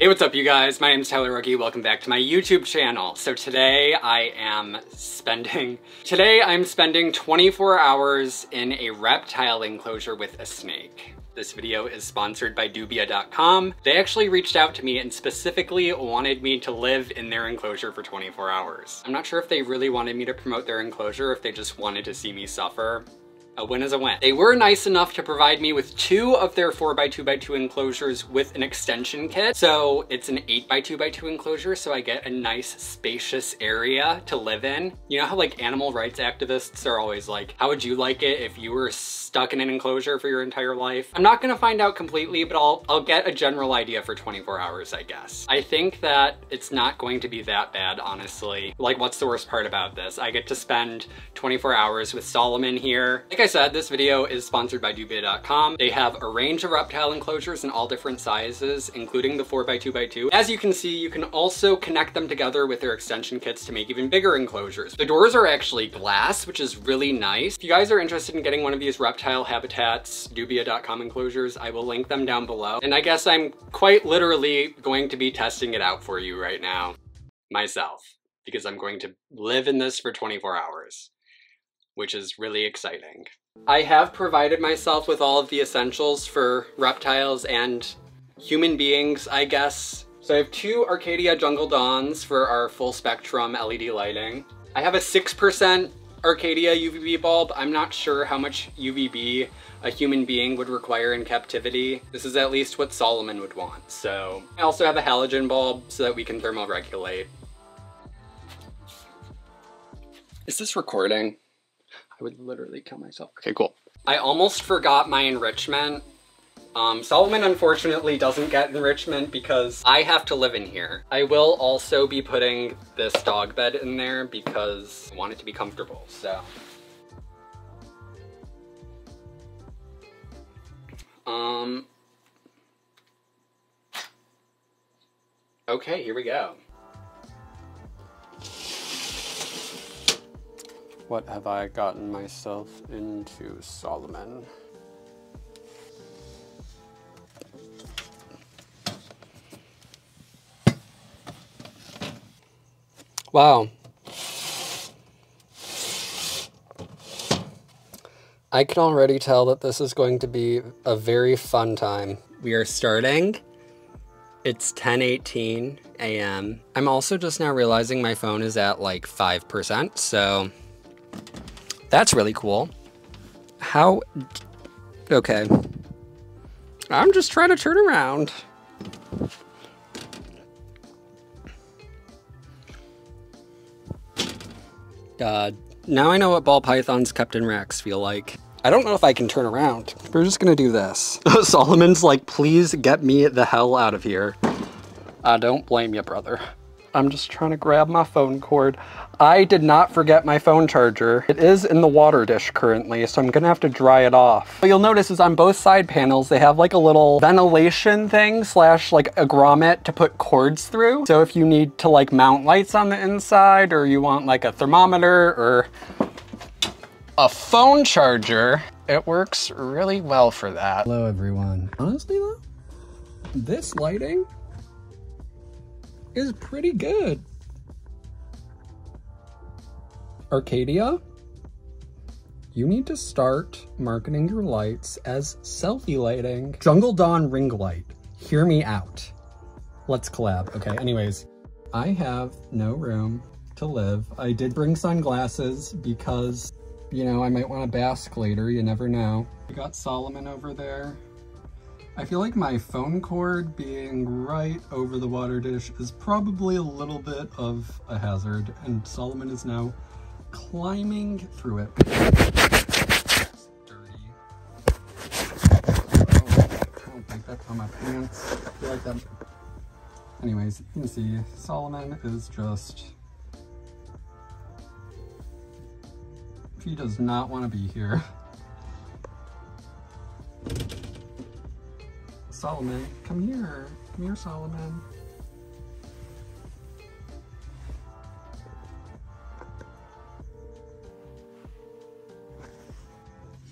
Hey, what's up you guys? My name is Tyler Rugge. Welcome back to my YouTube channel. So today I am spending, today I'm spending 24 hours in a reptile enclosure with a snake. This video is sponsored by Dubia.com. They actually reached out to me and specifically wanted me to live in their enclosure for 24 hours. I'm not sure if they really wanted me to promote their enclosure, if they just wanted to see me suffer. A win is a win. They were nice enough to provide me with two of their 4x2x2 enclosures with an extension kit. So it's an 8x2x2 enclosure, so I get a nice spacious area to live in. You know how like animal rights activists are always like, how would you like it if you were stuck in an enclosure for your entire life? I'm not gonna find out completely, but I'll, I'll get a general idea for 24 hours, I guess. I think that it's not going to be that bad, honestly. Like what's the worst part about this? I get to spend 24 hours with Solomon here. Like I said, this video is sponsored by Dubia.com. They have a range of reptile enclosures in all different sizes, including the 4x2x2. As you can see, you can also connect them together with their extension kits to make even bigger enclosures. The doors are actually glass, which is really nice. If you guys are interested in getting one of these reptile habitats, Dubia.com enclosures, I will link them down below. And I guess I'm quite literally going to be testing it out for you right now, myself, because I'm going to live in this for 24 hours which is really exciting. I have provided myself with all of the essentials for reptiles and human beings, I guess. So I have two Arcadia Jungle Dawns for our full spectrum LED lighting. I have a 6% Arcadia UVB bulb. I'm not sure how much UVB a human being would require in captivity. This is at least what Solomon would want. So I also have a halogen bulb so that we can thermoregulate. Is this recording? I would literally kill myself. Okay, cool. I almost forgot my enrichment. Um, Solomon unfortunately doesn't get enrichment because I have to live in here. I will also be putting this dog bed in there because I want it to be comfortable, so. Um, okay, here we go. What have I gotten myself into, Solomon? Wow. I can already tell that this is going to be a very fun time. We are starting. It's 10:18 a.m. I'm also just now realizing my phone is at like 5%, so that's really cool. How... Okay. I'm just trying to turn around. God. Now I know what ball pythons kept in racks feel like. I don't know if I can turn around. We're just gonna do this. Solomon's like, please get me the hell out of here. I don't blame you, brother. I'm just trying to grab my phone cord. I did not forget my phone charger. It is in the water dish currently, so I'm gonna have to dry it off. What you'll notice is on both side panels, they have like a little ventilation thing slash like a grommet to put cords through. So if you need to like mount lights on the inside or you want like a thermometer or a phone charger, it works really well for that. Hello everyone. Honestly though, this lighting is pretty good. Arcadia, you need to start marketing your lights as selfie lighting. Jungle Dawn ring light, hear me out. Let's collab. Okay, anyways, I have no room to live. I did bring sunglasses because, you know, I might want to bask later, you never know. We got Solomon over there. I feel like my phone cord being right over the water dish is probably a little bit of a hazard, and Solomon is now climbing through it. on my pants. I feel like that. Anyways, you can see Solomon is just... He does not want to be here. Solomon, come here. Come here, Solomon.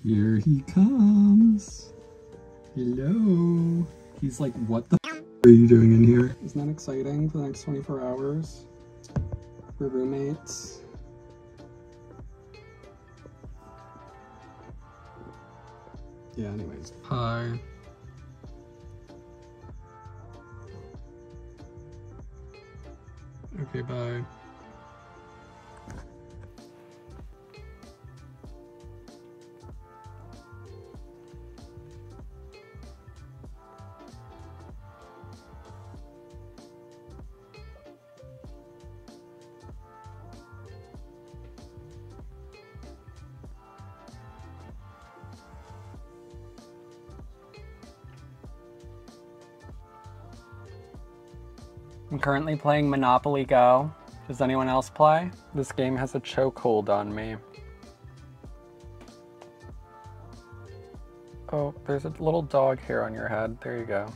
Here he comes. Hello. He's like, what the are you doing in here? Isn't that exciting for the next 24 hours? We're roommates. Yeah, anyways. Hi. Okay, bye. I'm currently playing Monopoly Go. Does anyone else play? This game has a chokehold on me. Oh, there's a little dog hair on your head. There you go.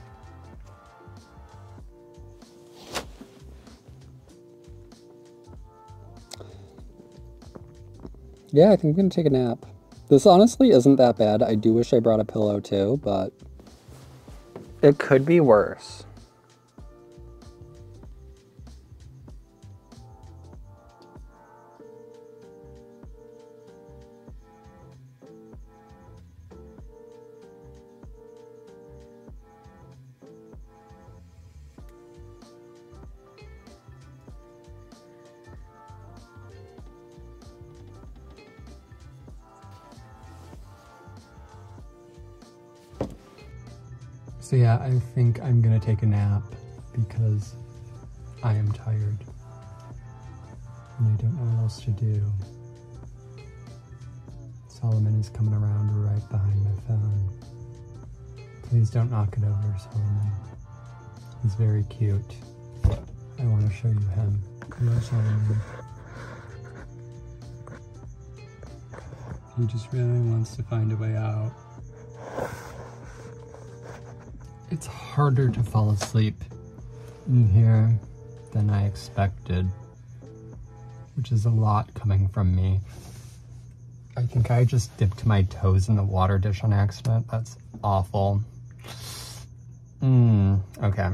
Yeah, I think I'm gonna take a nap. This honestly isn't that bad. I do wish I brought a pillow too, but it could be worse. So yeah, I think I'm gonna take a nap because I am tired and I don't know what else to do. Solomon is coming around right behind my phone. Please don't knock it over, Solomon. He's very cute. I want to show you him. On, Solomon. He just really wants to find a way out. It's harder to fall asleep in here than I expected, which is a lot coming from me. I think I just dipped my toes in the water dish on accident. That's awful. Mmm, okay.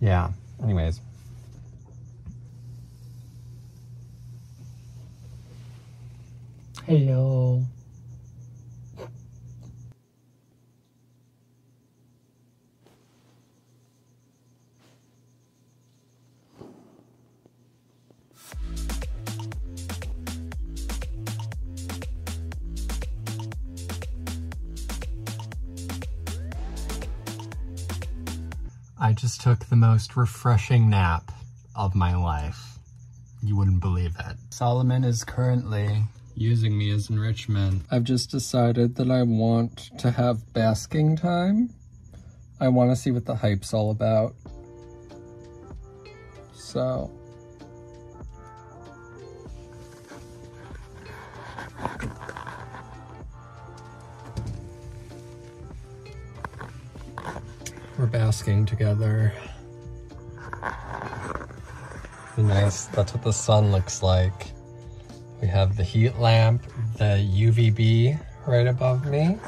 Yeah, anyways. Hello. I just took the most refreshing nap of my life. You wouldn't believe it. Solomon is currently using me as enrichment. I've just decided that I want to have basking time. I want to see what the hype's all about. So... We're basking together. Nice, that's what the sun looks like. We have the heat lamp, the UVB right above me.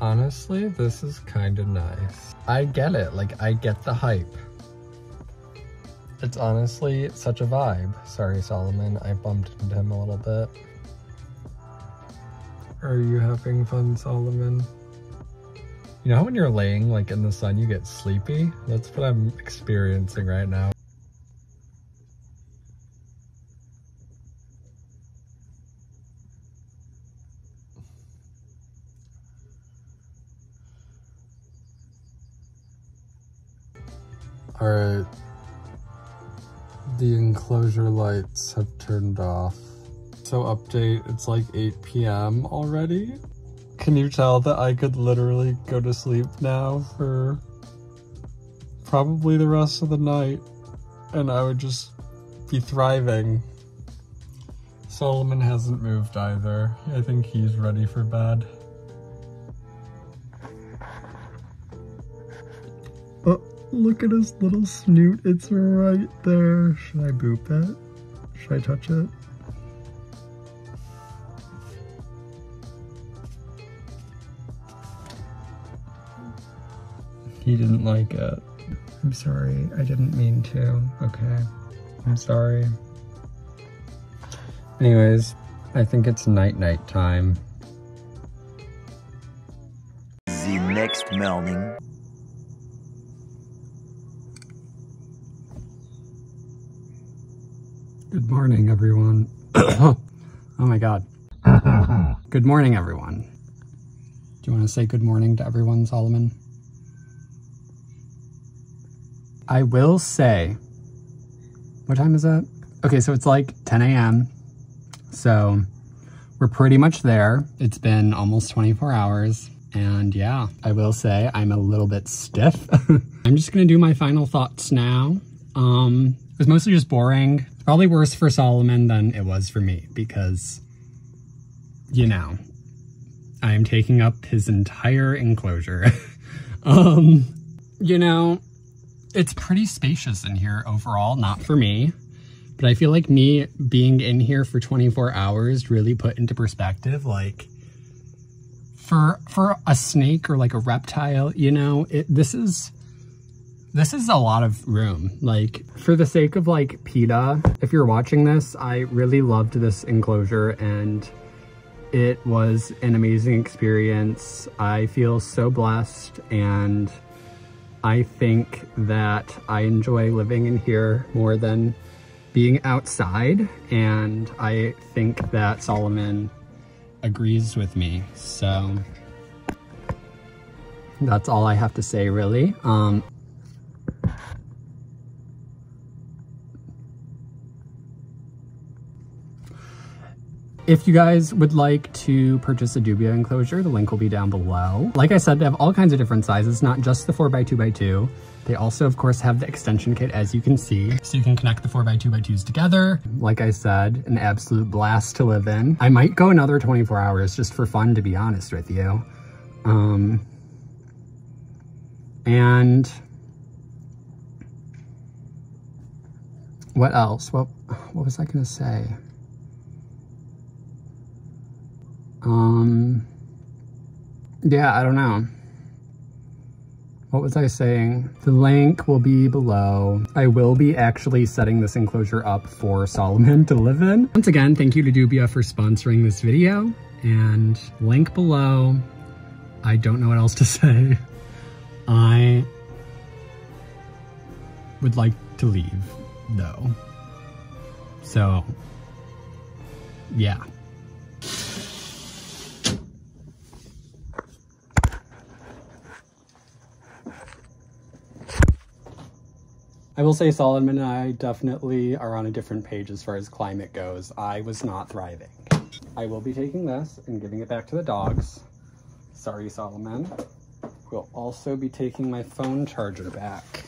Honestly, this is kind of nice. I get it, like I get the hype. It's honestly such a vibe. Sorry, Solomon, I bumped into him a little bit. Are you having fun, Solomon? You know how when you're laying like in the sun, you get sleepy? That's what I'm experiencing right now. The enclosure lights have turned off. So update, it's like 8 p.m. already. Can you tell that I could literally go to sleep now for probably the rest of the night and I would just be thriving. Solomon hasn't moved either. I think he's ready for bed. Uh, Look at his little snoot. It's right there. Should I boop it? Should I touch it? He didn't like it. I'm sorry. I didn't mean to. Okay. I'm sorry. Anyways, I think it's night-night time. The next morning. Good morning, everyone. oh my god. good morning, everyone. Do you want to say good morning to everyone, Solomon? I will say, what time is it? Okay, so it's like 10 a.m. So we're pretty much there. It's been almost 24 hours. And yeah, I will say I'm a little bit stiff. I'm just gonna do my final thoughts now. Um, it was mostly just boring. Probably worse for Solomon than it was for me because, you know, I am taking up his entire enclosure. um, you know, it's pretty spacious in here overall, not for me. But I feel like me being in here for 24 hours really put into perspective, like, for for a snake or like a reptile, you know, it, this is this is a lot of room. Like, for the sake of like PETA, if you're watching this, I really loved this enclosure and it was an amazing experience. I feel so blessed and I think that I enjoy living in here more than being outside, and I think that Solomon agrees with me. So that's all I have to say, really. Um, If you guys would like to purchase a Dubia enclosure, the link will be down below. Like I said, they have all kinds of different sizes, not just the 4x2x2. They also, of course, have the extension kit, as you can see. So you can connect the 4x2x2s together. Like I said, an absolute blast to live in. I might go another 24 hours just for fun, to be honest with you. Um, and what else? What, what was I to say? Um, yeah, I don't know. What was I saying? The link will be below. I will be actually setting this enclosure up for Solomon to live in. Once again, thank you to Dubia for sponsoring this video and link below. I don't know what else to say. I would like to leave though. So yeah. I will say Solomon and I definitely are on a different page as far as climate goes. I was not thriving. I will be taking this and giving it back to the dogs. Sorry, Solomon. We'll also be taking my phone charger back.